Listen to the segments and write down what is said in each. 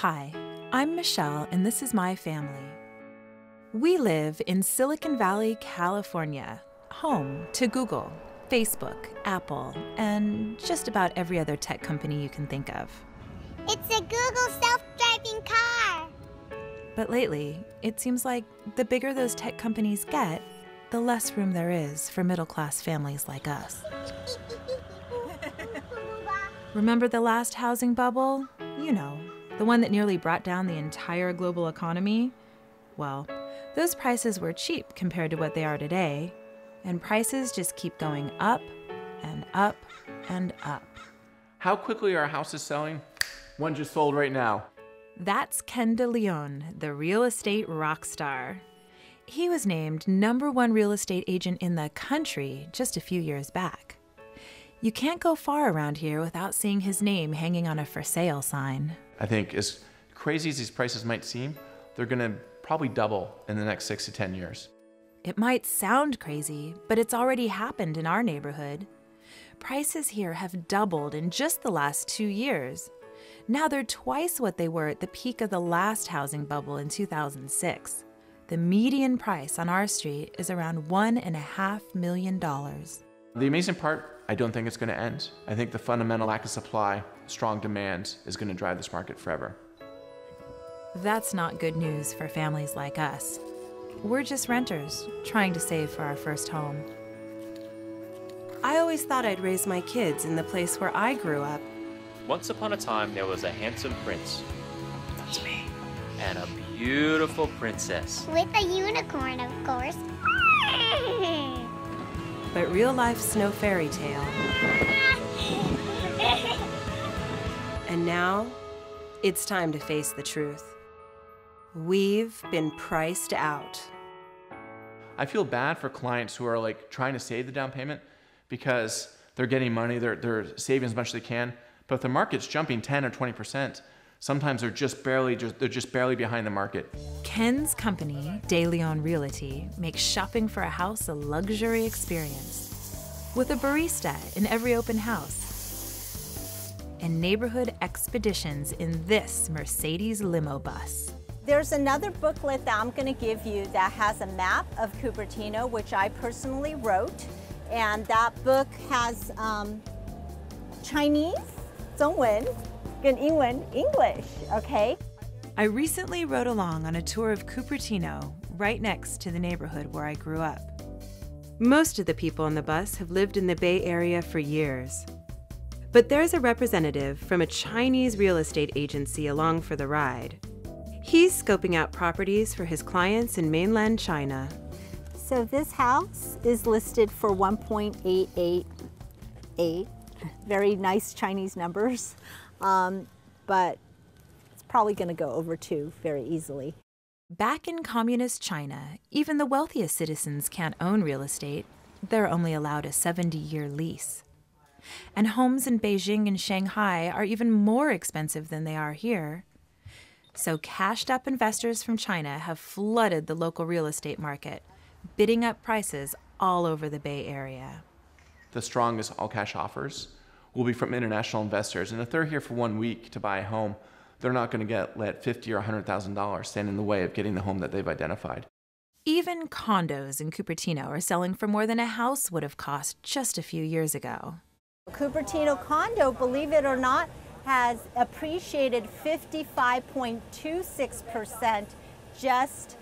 Hi, I'm Michelle, and this is my family. We live in Silicon Valley, California, home to Google, Facebook, Apple, and just about every other tech company you can think of. It's a Google self driving car. But lately, it seems like the bigger those tech companies get, the less room there is for middle class families like us. Remember the last housing bubble? You know, the one that nearly brought down the entire global economy? Well, those prices were cheap compared to what they are today, and prices just keep going up and up and up. How quickly are houses selling? One just sold right now. That's Ken DeLeon, the real estate rock star. He was named number one real estate agent in the country just a few years back. You can't go far around here without seeing his name hanging on a for sale sign. I think as crazy as these prices might seem, they're going to probably double in the next six to 10 years. It might sound crazy, but it's already happened in our neighborhood. Prices here have doubled in just the last two years. Now they're twice what they were at the peak of the last housing bubble in 2006. The median price on our street is around $1.5 million. The amazing part, I don't think it's going to end. I think the fundamental lack of supply, strong demand is going to drive this market forever. That's not good news for families like us. We're just renters trying to save for our first home. I always thought I'd raise my kids in the place where I grew up. Once upon a time, there was a handsome prince. That's me. And a beautiful princess. With a unicorn, of course. but real life's no fairy tale. and now, it's time to face the truth. We've been priced out. I feel bad for clients who are like trying to save the down payment because they're getting money, they're, they're saving as much as they can. But if the market's jumping 10 or 20%, sometimes they're just barely just, they're just barely behind the market. Ken's company, DeLeon Realty, makes shopping for a house a luxury experience. With a barista in every open house. And neighborhood expeditions in this Mercedes limo bus. There's another booklet that I'm going to give you that has a map of Cupertino, which I personally wrote. And that book has um, Chinese, 中文, and English, okay? I recently rode along on a tour of Cupertino, right next to the neighborhood where I grew up. Most of the people on the bus have lived in the Bay Area for years. But there's a representative from a Chinese real estate agency along for the ride. He's scoping out properties for his clients in mainland China. So this house is listed for 1.888. Very nice Chinese numbers, um, but it's probably going to go over two very easily. Back in communist China, even the wealthiest citizens can't own real estate. They're only allowed a 70 year lease. And homes in Beijing and Shanghai are even more expensive than they are here. So, cashed up investors from China have flooded the local real estate market, bidding up prices all over the Bay Area. The strongest all cash offers will be from international investors. And if they're here for one week to buy a home, they're not going to get let fifty or hundred thousand dollars stand in the way of getting the home that they've identified. Even condos in Cupertino are selling for more than a house would have cost just a few years ago. Cupertino condo, believe it or not, has appreciated 55.26% just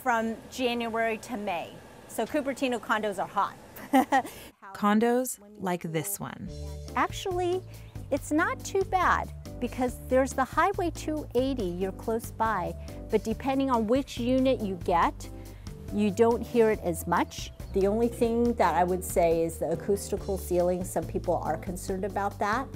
from January to May. So Cupertino condos are hot. condos like this one. Actually, it's not too bad because there's the Highway 280, you're close by, but depending on which unit you get, you don't hear it as much. The only thing that I would say is the acoustical ceiling. Some people are concerned about that.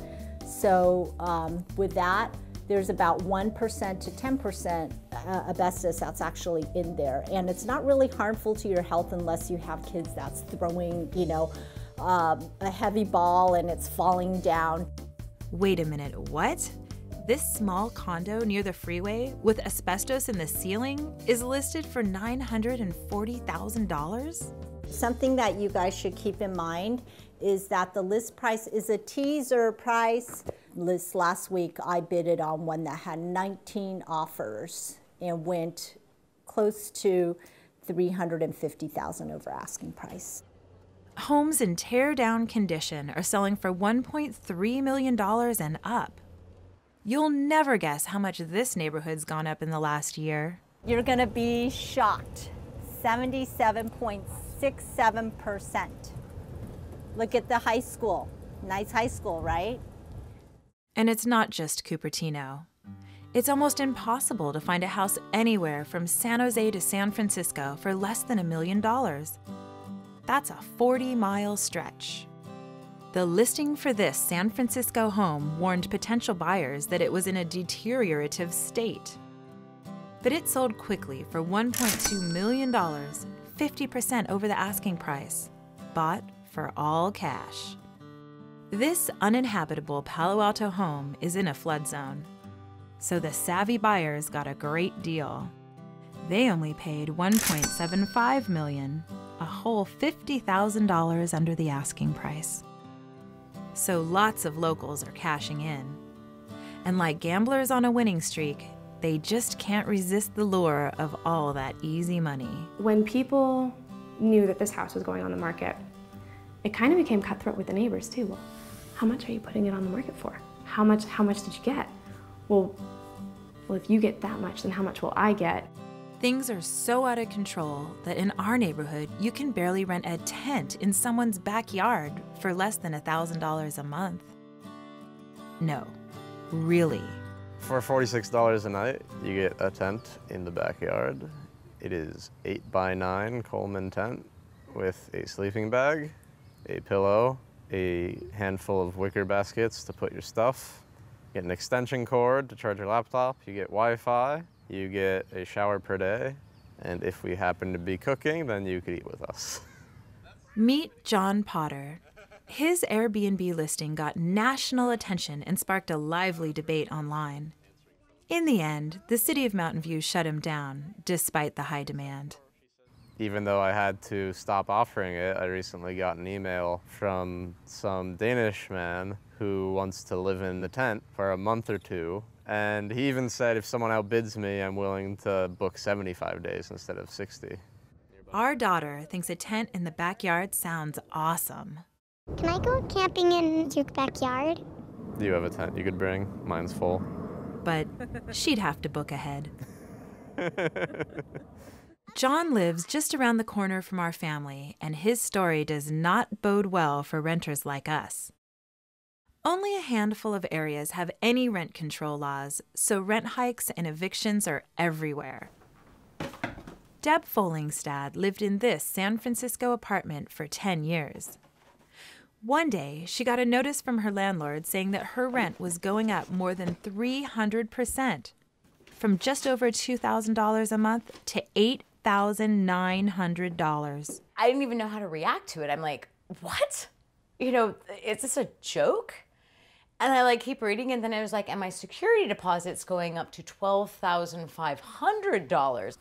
So um, with that, there's about 1% to 10% uh, asbestos that's actually in there. And it's not really harmful to your health unless you have kids that's throwing, you know, um, a heavy ball and it's falling down. Wait a minute, what? This small condo near the freeway with asbestos in the ceiling is listed for $940,000? Something that you guys should keep in mind is that the list price is a teaser price. This last week, I bidded on one that had 19 offers and went close to 350,000 over asking price. Homes in tear down condition are selling for $1.3 million and up. You'll never guess how much this neighborhood's gone up in the last year. You're going to be shocked 77.67%. Look at the high school. Nice high school, right? And it's not just Cupertino. It's almost impossible to find a house anywhere from San Jose to San Francisco for less than a million dollars. That's a 40 mile stretch. The listing for this San Francisco home warned potential buyers that it was in a deteriorative state. But it sold quickly for $1.2 million, 50% over the asking price, bought for all cash. This uninhabitable Palo Alto home is in a flood zone, so the savvy buyers got a great deal. They only paid 1.75 million, a whole $50,000 under the asking price. So lots of locals are cashing in. And like gamblers on a winning streak, they just can't resist the lure of all that easy money. When people knew that this house was going on the market, it kind of became cutthroat with the neighbors too. Well, how much are you putting it on the market for? How much how much did you get? Well, well if you get that much, then how much will I get? Things are so out of control that in our neighborhood, you can barely rent a tent in someone's backyard for less than $1,000 a month. No, really. For $46 a night, you get a tent in the backyard. It is 8 by 9 Coleman tent with a sleeping bag, a pillow, a handful of wicker baskets to put your stuff, you get an extension cord to charge your laptop, you get Wi-Fi, you get a shower per day, and if we happen to be cooking, then you could eat with us. Meet John Potter. His Airbnb listing got national attention and sparked a lively debate online. In the end, the city of Mountain View shut him down, despite the high demand. Even though I had to stop offering it, I recently got an email from some Danish man who wants to live in the tent for a month or two. And he even said if someone outbids me, I'm willing to book 75 days instead of 60. Our daughter thinks a tent in the backyard sounds awesome. Can I go camping in your backyard? Do you have a tent you could bring? Mine's full. But she'd have to book ahead. John lives just around the corner from our family, and his story does not bode well for renters like us. Only a handful of areas have any rent control laws, so rent hikes and evictions are everywhere. Deb Folingstad lived in this San Francisco apartment for 10 years. One day, she got a notice from her landlord saying that her rent was going up more than 300%, from just over $2,000 a month to $8,900. I didn't even know how to react to it. I'm like, what? You know, is this a joke? And I like keep reading, and then I was like, and my security deposit's going up to $12,500.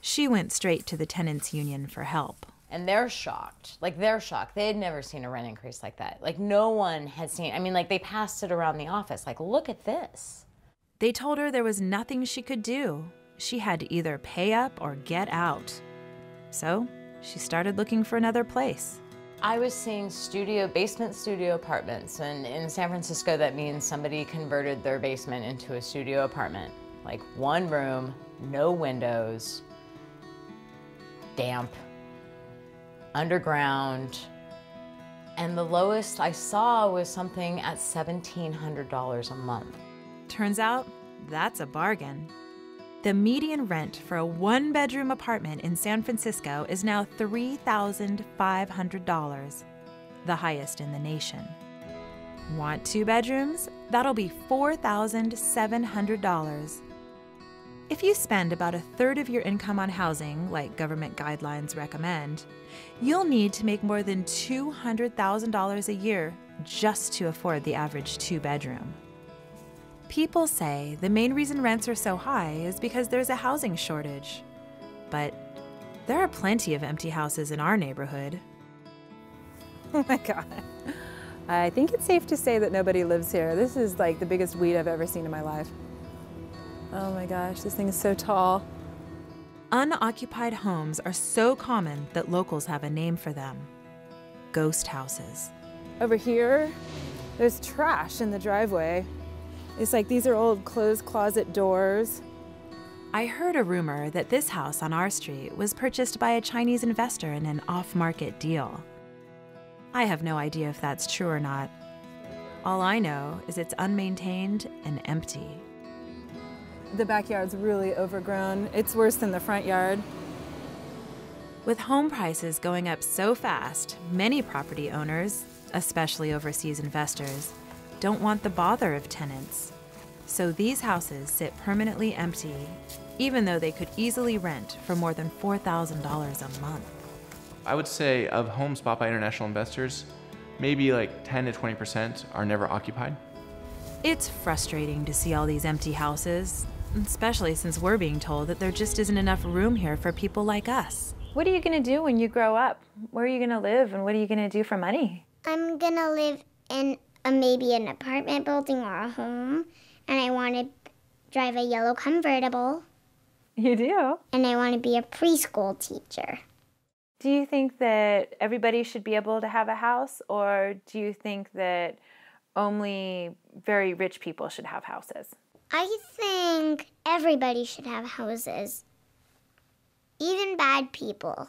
She went straight to the tenants union for help. And they're shocked. Like, they're shocked. They had never seen a rent increase like that. Like, no one had seen, I mean, like, they passed it around the office. Like, look at this. They told her there was nothing she could do. She had to either pay up or get out. So she started looking for another place. I was seeing studio, basement studio apartments. And in San Francisco, that means somebody converted their basement into a studio apartment. Like one room, no windows, damp, underground. And the lowest I saw was something at $1,700 a month. Turns out that's a bargain. The median rent for a one bedroom apartment in San Francisco is now $3,500, the highest in the nation. Want two bedrooms? That'll be $4,700. If you spend about a third of your income on housing, like government guidelines recommend, you'll need to make more than $200,000 a year just to afford the average two bedroom. People say the main reason rents are so high is because there's a housing shortage. But there are plenty of empty houses in our neighborhood. Oh my god. I think it's safe to say that nobody lives here. This is like the biggest weed I've ever seen in my life. Oh my gosh, this thing is so tall. Unoccupied homes are so common that locals have a name for them ghost houses. Over here, there's trash in the driveway. It's like these are old closed closet doors. I heard a rumor that this house on our street was purchased by a Chinese investor in an off market deal. I have no idea if that's true or not. All I know is it's unmaintained and empty. The backyard's really overgrown. It's worse than the front yard. With home prices going up so fast, many property owners, especially overseas investors, don't want the bother of tenants. So these houses sit permanently empty, even though they could easily rent for more than $4,000 a month. I would say of homes bought by international investors, maybe like 10 to 20% are never occupied. It's frustrating to see all these empty houses, especially since we're being told that there just isn't enough room here for people like us. What are you going to do when you grow up? Where are you going to live and what are you going to do for money? I'm gonna live in a, maybe an apartment building or a home, and I want to drive a yellow convertible. You do? And I want to be a preschool teacher. Do you think that everybody should be able to have a house, or do you think that only very rich people should have houses? I think everybody should have houses, even bad people.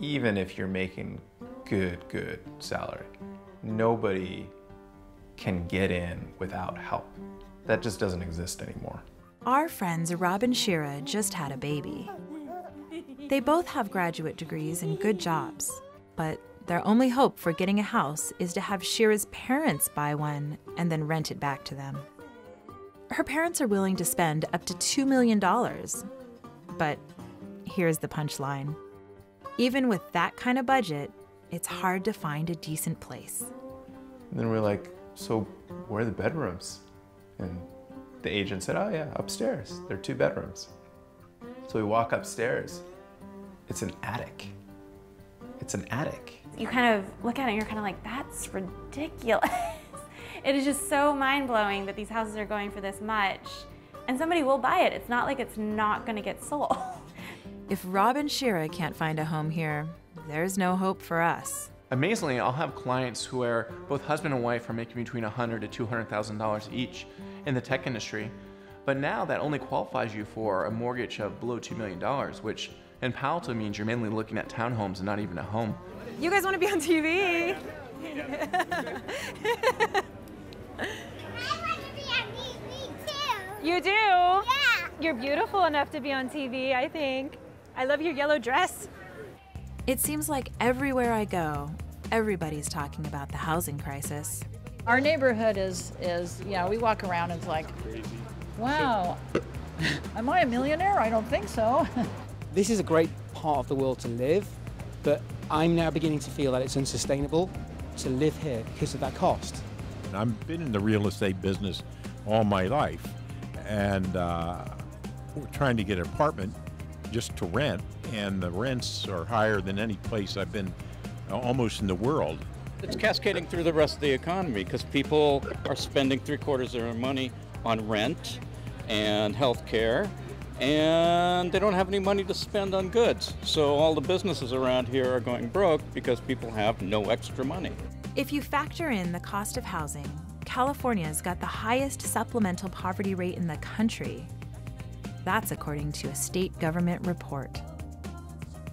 Even if you're making good, good salary, nobody can get in without help. That just doesn't exist anymore. Our friends Rob and Shira just had a baby. They both have graduate degrees and good jobs, but their only hope for getting a house is to have Shira's parents buy one and then rent it back to them. Her parents are willing to spend up to $2 million. But here's the punchline even with that kind of budget, it's hard to find a decent place. And then we're like, so where are the bedrooms? And the agent said, oh yeah, upstairs. There are two bedrooms. So we walk upstairs. It's an attic. It's an attic. You kind of look at it and you're kind of like, that's ridiculous. it is just so mind blowing that these houses are going for this much. And somebody will buy it. It's not like it's not going to get sold. If Rob and Shira can't find a home here, there's no hope for us. Amazingly, I'll have clients who are both husband and wife are making between 100 to $200,000 each in the tech industry. But now that only qualifies you for a mortgage of below $2 million, which in Palo Alto means you're mainly looking at townhomes and not even a home. You guys want to be on TV? you do? Yeah. You're beautiful enough to be on TV, I think. I love your yellow dress. It seems like everywhere I go, everybody's talking about the housing crisis. Our neighborhood is, is you know, we walk around and it's like, wow, am I a millionaire? I don't think so. this is a great part of the world to live, but I'm now beginning to feel that it's unsustainable to live here because of that cost. I've been in the real estate business all my life, and uh, we're trying to get an apartment just to rent, and the rents are higher than any place I've been uh, almost in the world. It's cascading through the rest of the economy because people are spending three quarters of their money on rent and health care, and they don't have any money to spend on goods. So all the businesses around here are going broke because people have no extra money. If you factor in the cost of housing, California's got the highest supplemental poverty rate in the country. That's according to a state government report.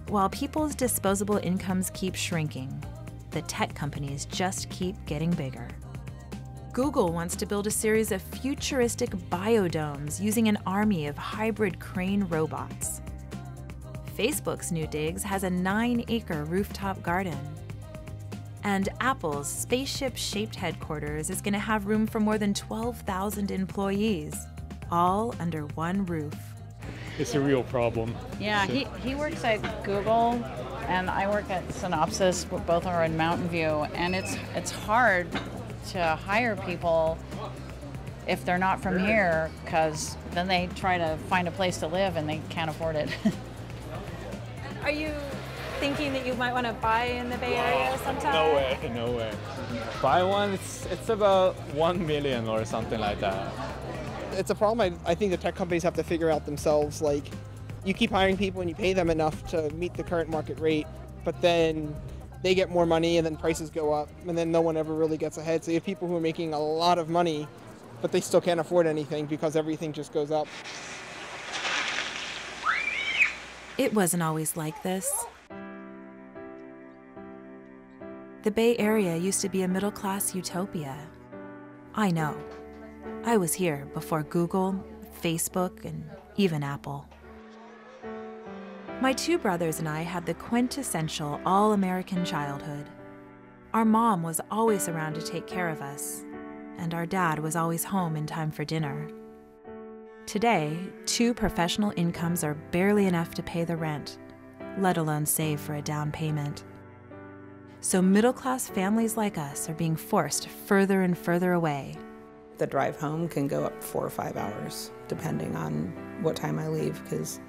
While people's disposable incomes keep shrinking, the tech companies just keep getting bigger. Google wants to build a series of futuristic biodomes using an army of hybrid crane robots. Facebook's new digs has a nine acre rooftop garden. And Apple's spaceship shaped headquarters is going to have room for more than 12,000 employees, all under one roof. It's a real problem. Yeah, So- he, he works at Google and I work at Synopsys. Both are in Mountain View, and it's it's hard to hire people if they're not from here because then they try to find a place to live and they can't afford it. Are you thinking that you might want to buy in the Bay Area sometime? No way, no way. Buy one, it's, it's about one million or something like that. It's a problem I, I think the tech companies have to figure out themselves. Like, you keep hiring people and you pay them enough to meet the current market rate, but then they get more money and then prices go up, and then no one ever really gets ahead. So you have people who are making a lot of money, but they still can't afford anything because everything just goes up. It wasn't always like this. The Bay Area used to be a middle class utopia. I know. I was here before Google, Facebook, and even Apple. My two brothers and I had the quintessential all American childhood. Our mom was always around to take care of us, and our dad was always home in time for dinner. Today, two professional incomes are barely enough to pay the rent, let alone save for a down payment. So, middle class families like us are being forced further and further away. The drive home can go up four or five hours, depending on what time I leave, because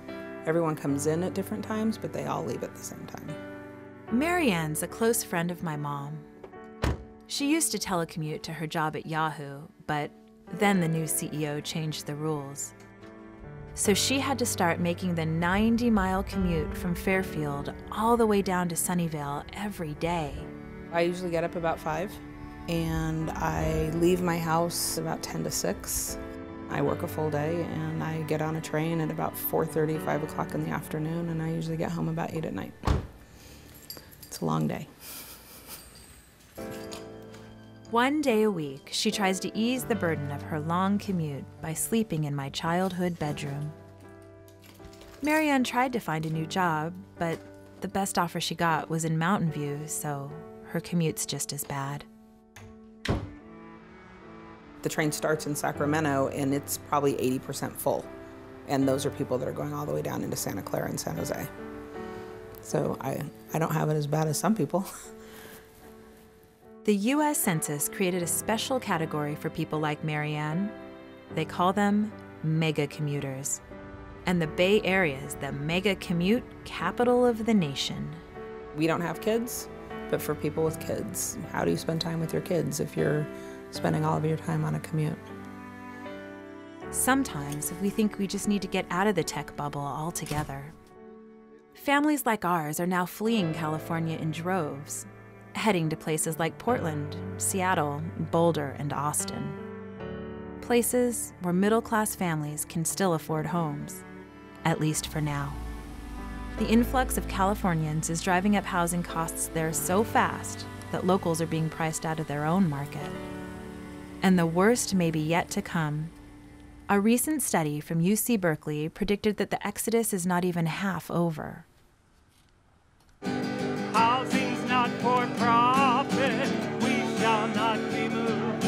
everyone comes in at different times, but they all leave at the same time. Marianne's a close friend of my mom. She used to telecommute to her job at Yahoo, but then the new CEO changed the rules. So she had to start making the 90 mile commute from Fairfield all the way down to Sunnyvale every day. I usually get up about 5 and I leave my house about 10 to 6. I work a full day and I get on a train at about 4:30, 5 o'clock in the afternoon, and I usually get home about 8 at night. It's a long day. One day a week, she tries to ease the burden of her long commute by sleeping in my childhood bedroom. Marianne tried to find a new job, but the best offer she got was in Mountain View, so her commute's just as bad. The train starts in Sacramento and it's probably 80% full. And those are people that are going all the way down into Santa Clara and San Jose. So I, I don't have it as bad as some people. The US Census created a special category for people like Marianne. They call them mega commuters. And the Bay Area is the mega commute capital of the nation. We don't have kids, but for people with kids, how do you spend time with your kids if you're spending all of your time on a commute? Sometimes we think we just need to get out of the tech bubble altogether. Families like ours are now fleeing California in droves, heading to places like Portland, Seattle, Boulder, and Austin. Places where middle class families can still afford homes, at least for now. The influx of Californians is driving up housing costs there so fast that locals are being priced out of their own market. And the worst may be yet to come. A recent study from UC Berkeley predicted that the exodus is not even half over. Housing's not for profit, we shall not be moved.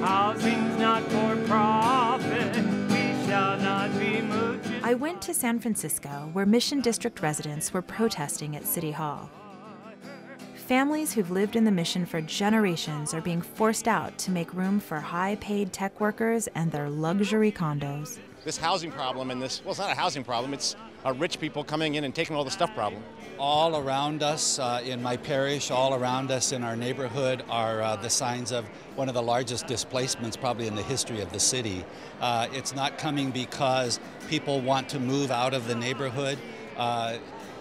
Housing's not for profit, we shall not be moved. I went to San Francisco, where Mission District residents were protesting at City Hall. Families who've lived in the mission for generations are being forced out to make room for high paid tech workers and their luxury condos. This housing problem and this, well, it's not a housing problem, it's uh, rich people coming in and taking all the stuff problem. All around us uh, in my parish, all around us in our neighborhood are uh, the signs of one of the largest displacements probably in the history of the city. Uh, it's not coming because people want to move out of the neighborhood. Uh,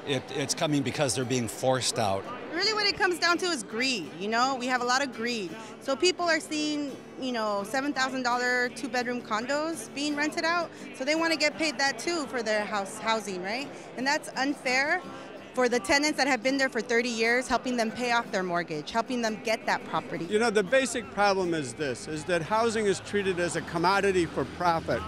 it, it's coming because they're being forced out. Really, what it comes down to is greed. You know, we have a lot of greed. So people are seeing, you know, $7,000 two bedroom condos being rented out. So they want to get paid that too for their house housing, right? And that's unfair for the tenants that have been there for 30 years, helping them pay off their mortgage, helping them get that property. You know, the basic problem is this, is that housing is treated as a commodity for profit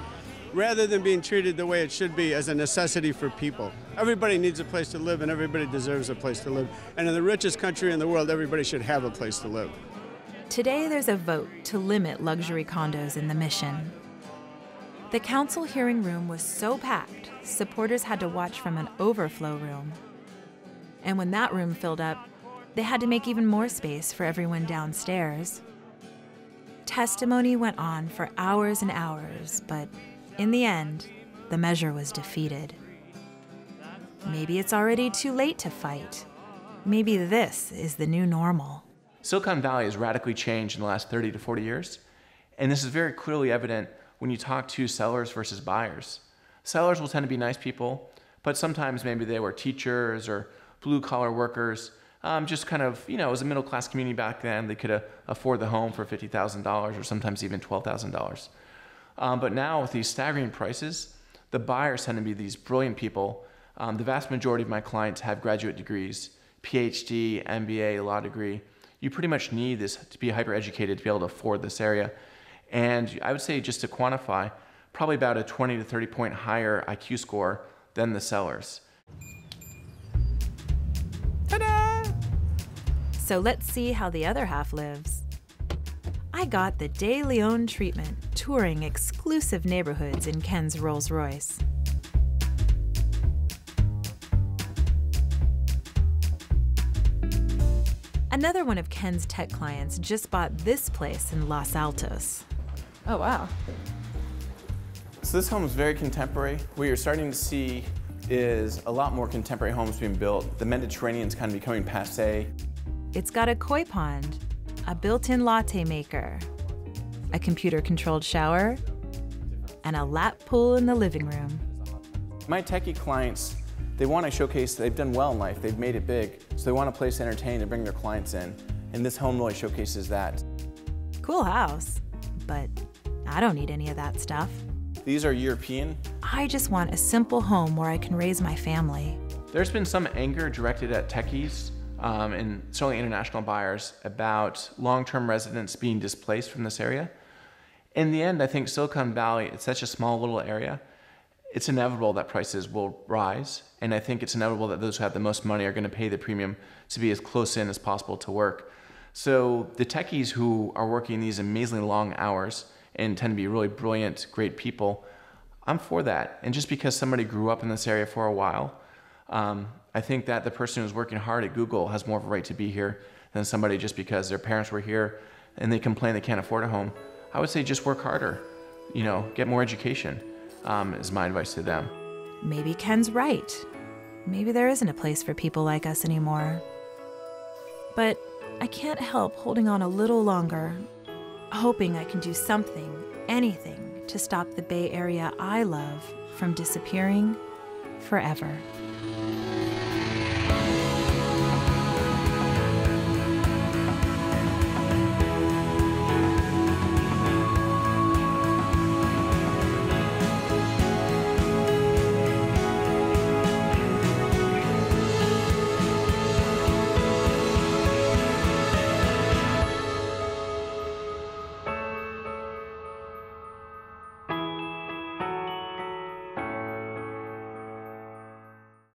rather than being treated the way it should be as a necessity for people. Everybody needs a place to live and everybody deserves a place to live. And in the richest country in the world, everybody should have a place to live. Today, there's a vote to limit luxury condos in the mission. The council hearing room was so packed, supporters had to watch from an overflow room. And when that room filled up, they had to make even more space for everyone downstairs. Testimony went on for hours and hours, but in the end, the measure was defeated. Maybe it's already too late to fight. Maybe this is the new normal. Silicon Valley has radically changed in the last 30 to 40 years, and this is very clearly evident when you talk to sellers versus buyers. Sellers will tend to be nice people, but sometimes maybe they were teachers or blue collar workers, um, just kind of, you know, as a middle class community back then, they could uh, afford the home for $50,000 or sometimes even $12,000. Um, but now with these staggering prices, the buyers tend to be these brilliant people. Um, the vast majority of my clients have graduate degrees, PhD, MBA, law degree. You pretty much need this to be hyper educated to be able to afford this area. And I would say, just to quantify, probably about a 20 to 30 point higher IQ score than the sellers. Ta-da! So let's see how the other half lives. I got the DeLeon treatment touring exclusive neighborhoods in Ken's Rolls Royce. Another one of Ken's tech clients just bought this place in Los Altos. Oh, wow. So this home is very contemporary. What you're starting to see is a lot more contemporary homes being built. The Mediterranean's kind of becoming passe. It's got a koi pond, a built in latte maker, a computer controlled shower, and a lap pool in the living room. My techie clients, they want to showcase they've done well in life, they've made it big, so they want a place to entertain and bring their clients in. And this home really showcases that. Cool house, but I don't need any of that stuff. These are European. I just want a simple home where I can raise my family. There's been some anger directed at techies um, and certainly international buyers about long-term residents being displaced from this area. In the end, I think Silicon Valley, it's such a small little area, it's inevitable that prices will rise. And I think it's inevitable that those who have the most money are going to pay the premium to be as close in as possible to work. So the techies who are working these amazingly long hours and tend to be really brilliant, great people, I'm for that. And just because somebody grew up in this area for a while, um, I think that the person who's working hard at Google has more of a right to be here than somebody just because their parents were here and they complain they can't afford a home. I would say just work harder, you know, get more education, um, is my advice to them. Maybe Ken's right. Maybe there isn't a place for people like us anymore. But I can't help holding on a little longer, hoping I can do something, anything, to stop the Bay Area I love from disappearing forever.